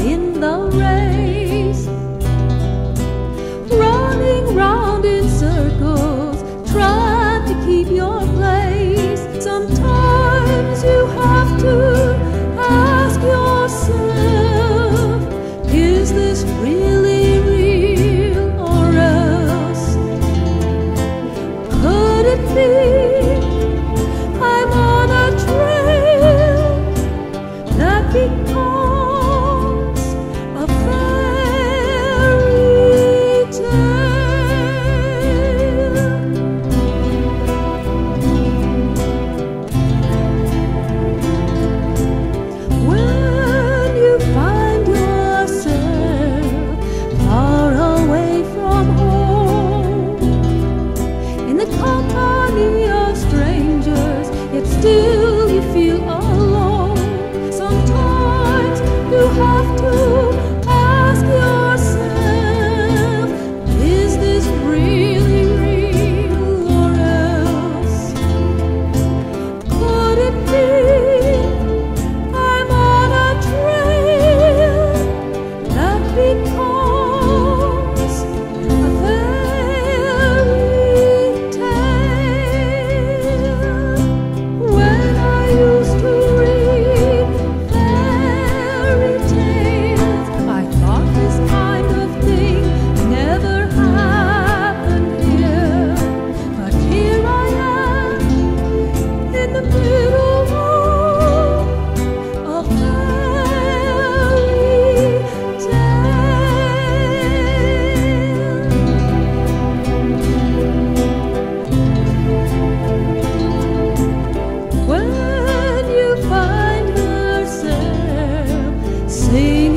in the race. Running round in circles, trying to keep your place. Sometimes you have to ask yourself, is this really real or else? Could it be? I'm on a trail that becomes sleep.